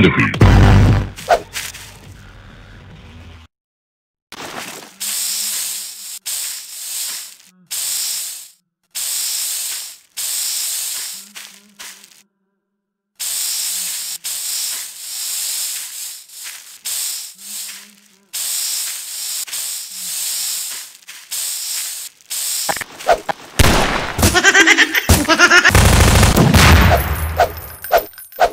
Defeat.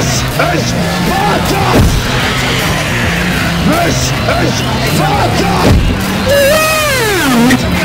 This is Sparta! This is Sparta! you